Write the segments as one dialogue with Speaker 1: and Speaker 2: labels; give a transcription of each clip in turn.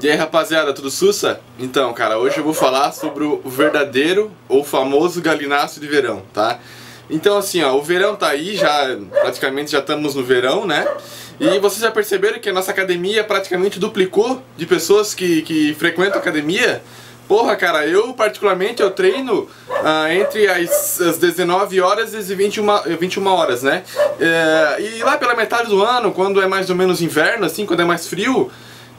Speaker 1: E aí rapaziada, tudo sussa? Então, cara, hoje eu vou falar sobre o verdadeiro ou famoso galináceo de verão, tá? Então assim, ó, o verão tá aí, já praticamente já estamos no verão, né? E vocês já perceberam que a nossa academia praticamente duplicou de pessoas que, que frequentam a academia? Porra, cara, eu particularmente eu treino ah, entre as, as 19 horas e 21, 21 horas, né? É, e lá pela metade do ano, quando é mais ou menos inverno, assim, quando é mais frio,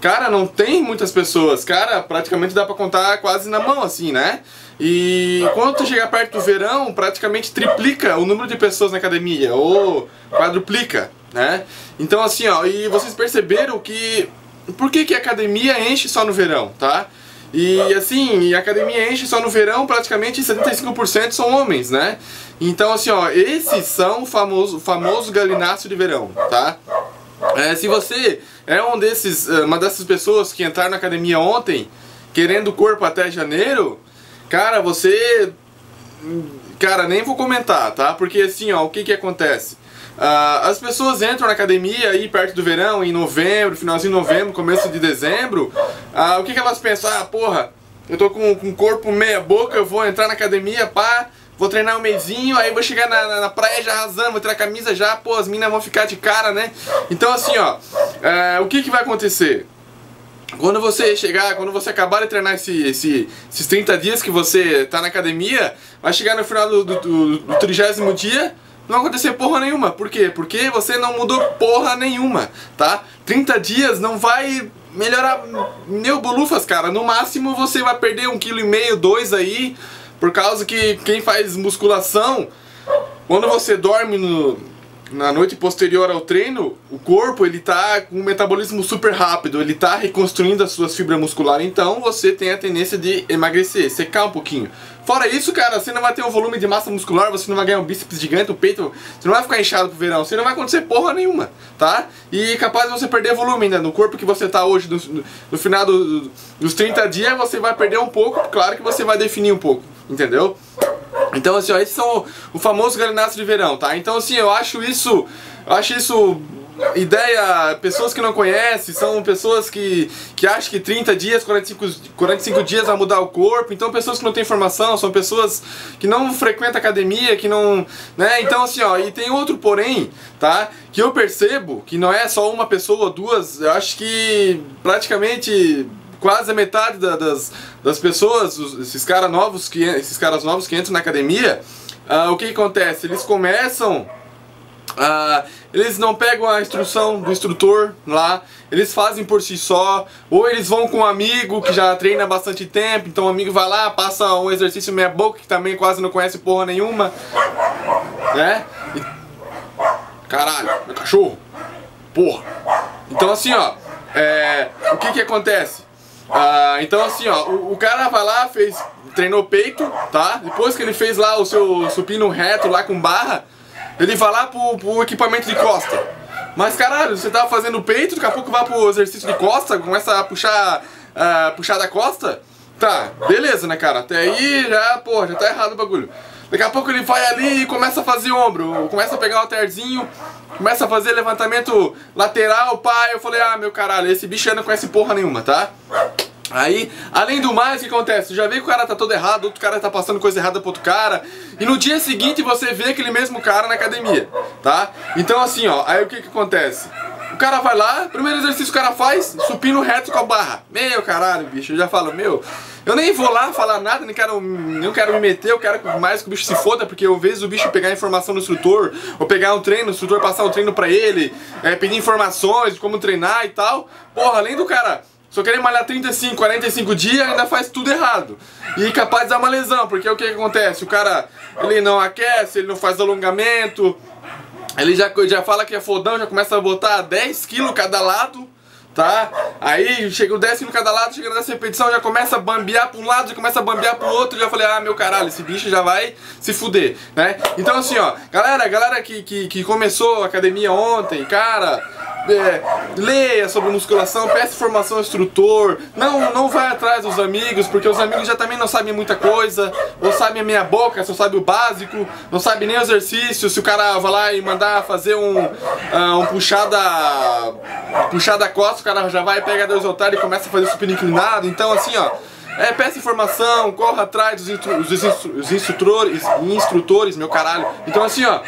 Speaker 1: Cara, não tem muitas pessoas. Cara, praticamente dá pra contar quase na mão, assim, né? E quando tu chegar perto do verão, praticamente triplica o número de pessoas na academia, ou quadruplica, né? Então, assim, ó, e vocês perceberam que... Por que, que a academia enche só no verão, tá? E assim, a academia enche só no verão, praticamente 75% são homens, né? Então assim, ó, esses são o famoso, famoso galináceo de verão, tá? É, se você é um desses, é, uma dessas pessoas que entraram na academia ontem, querendo corpo até janeiro, cara, você... Cara, nem vou comentar, tá? Porque assim, ó, o que que acontece? Uh, as pessoas entram na academia aí perto do verão, em novembro, finalzinho de novembro, começo de dezembro. Uh, o que, que elas pensam? Ah, porra, eu tô com, com corpo meia boca, eu vou entrar na academia, pá, vou treinar um mêsinho, aí vou chegar na, na, na, praia já arrasando, vou tirar a camisa já, pô, as minas vão ficar de cara, né? Então assim, ó, é, o que que vai acontecer? Quando você chegar, quando você acabar de treinar esse, esse, esses 30 dias que você tá na academia, vai chegar no final do, do, do, do 30 dia, não vai acontecer porra nenhuma. Por quê? Porque você não mudou porra nenhuma, tá? 30 dias não vai melhorar meu bolufas, cara. No máximo você vai perder um quilo e meio, dois aí, por causa que quem faz musculação, quando você dorme no, na noite posterior ao treino, o corpo ele tá com um metabolismo super rápido, ele tá reconstruindo as suas fibras musculares, então você tem a tendência de emagrecer, secar um pouquinho. Fora isso, cara, você não vai ter um volume de massa muscular, você não vai ganhar um bíceps gigante, um peito, você não vai ficar inchado pro verão, você não vai acontecer porra nenhuma, tá? E capaz de você perder volume ainda no corpo que você tá hoje, no, no final do, dos 30 dias, você vai perder um pouco, claro que você vai definir um pouco, entendeu? Então assim, ó, esses são o, famoso galináceo de verão, tá? Então assim, eu acho isso, eu acho isso ideia, pessoas que não conhecem, são pessoas que, que acham que 30 dias, 45, 45 dias vai mudar o corpo, então pessoas que não têm informação, são pessoas que não frequentam academia, que não, né, então assim, ó, e tem outro porém, tá, que eu percebo que não é só uma pessoa duas, eu acho que praticamente quase a metade da, das, das pessoas, os, esses caras novos que esses caras novos que entram na academia, uh, o que, que, acontece? Eles começam, uh, eles não pegam a instrução do instrutor lá, eles fazem por si só, ou eles vão com um amigo que já treina há bastante tempo, então o amigo vai lá, passa um exercício meia boca que também quase não conhece porra nenhuma, né? E... Caralho, meu cachorro, porra. Então assim, ó, é, o que que acontece? Ah, então assim, ó, o, o, cara vai lá, fez, treinou peito, tá? Depois que ele fez lá o seu supino reto lá com barra, ele vai lá pro, pro equipamento de costa. Mas caralho, você tava fazendo peito, daqui a pouco vai pro exercício de costa, começa a puxar, uh, puxar da costa. Tá, beleza, né, cara? Até aí já, pô, já tá errado o bagulho. Daqui a pouco ele vai ali e começa a fazer ombro, começa a pegar o terzinho, começa a fazer levantamento lateral, pá. Eu falei, ah, meu caralho, esse bicho não conhece porra nenhuma, tá? Aí, além do mais, o que acontece? Já vê que o cara tá todo errado, outro cara tá passando coisa errada pro outro cara, e no dia seguinte você vê aquele mesmo cara na academia, tá? Então assim, ó, aí o que que acontece? O cara vai lá, primeiro exercício o cara faz, supino reto com a barra. Meu caralho, bicho, eu já falo, meu, eu nem vou lá falar nada, nem quero, não quero me meter, eu quero mais que o bicho se foda, porque eu vejo o bicho pegar informação do instrutor, ou pegar um treino, o instrutor passar o treino pra ele, é, pedir informações como treinar e tal. Porra, além do cara só querer malhar 35, 45 dias ainda faz tudo errado. E capaz de dar uma lesão, porque o que, que acontece? O cara, ele não aquece, ele não faz alongamento, ele já, já fala que é fodão, já começa a botar 10 quilos cada lado, tá? Aí chega o 10 quilos cada lado, chega nessa repetição, já começa a bambear para um lado, já começa a bambear para o outro, já falei, ah, meu caralho, esse bicho já vai se fuder, né? Então assim, ó, galera, galera que, que, que começou a academia ontem, cara é, leia sobre musculação, peça informação ao instrutor, não, não vai atrás dos amigos, porque os amigos já também não sabem muita coisa, ou sabem a meia boca, só sabe o básico, não sabe nem o exercício, se o cara vai lá e mandar fazer um, uh, um puxada puxada costa, o cara já vai, pega dois otários e começa a fazer super inclinado, então assim ó, é, peça informação, corra atrás dos, instru os, instru os instrutores, instrutores, meu caralho. Então assim, ó,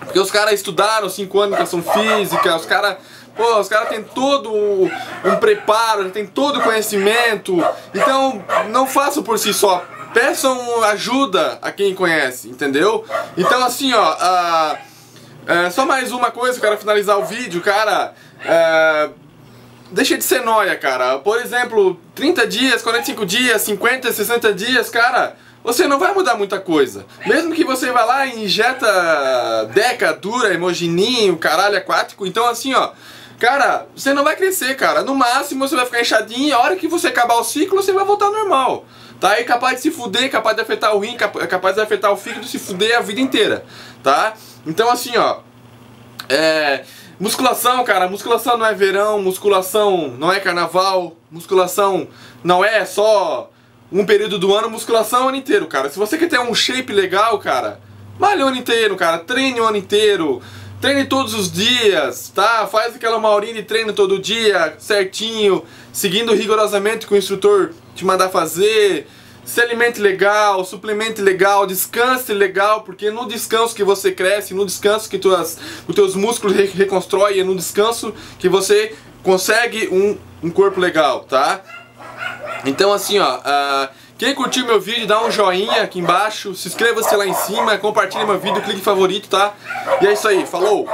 Speaker 1: porque os caras estudaram 5 anos de educação física, os caras. Pô, os caras têm todo um preparo, tem todo o conhecimento. Então, não façam por si só. Peçam ajuda a quem conhece, entendeu? Então, assim, ó. Uh, uh, só mais uma coisa, quero finalizar o vídeo, cara. Uh, deixa de ser noia, cara. Por exemplo, 30 dias, 45 dias, 50, 60 dias, cara você não vai mudar muita coisa. Mesmo que você vá lá e injeta deca, dura, hemogeninho, caralho aquático, então assim, ó, cara, você não vai crescer, cara. No máximo você vai ficar inchadinho e a hora que você acabar o ciclo, você vai voltar ao normal. Tá? aí capaz de se fuder, capaz de afetar o rim, capaz de afetar o fígado, se fuder a vida inteira, tá? Então assim, ó, é... Musculação, cara, musculação não é verão, musculação não é carnaval, musculação não é só um período do ano, musculação o ano inteiro, cara. Se você quer ter um shape legal, cara, malhe o ano inteiro, cara. Treine o ano inteiro. Treine todos os dias, tá? Faz aquela uma horinha de treino todo dia, certinho, seguindo rigorosamente o que o instrutor te mandar fazer. Se alimente legal, suplemente legal, descanse legal, porque no descanso que você cresce, no descanso que tuas, os teus músculos re reconstroem, é no descanso que você consegue um, um corpo legal, tá? Então assim, ó, uh, quem curtiu meu vídeo, dá um joinha aqui embaixo, se inscreva-se lá em cima, compartilhe meu vídeo, clique em favorito, tá? E é isso aí, falou!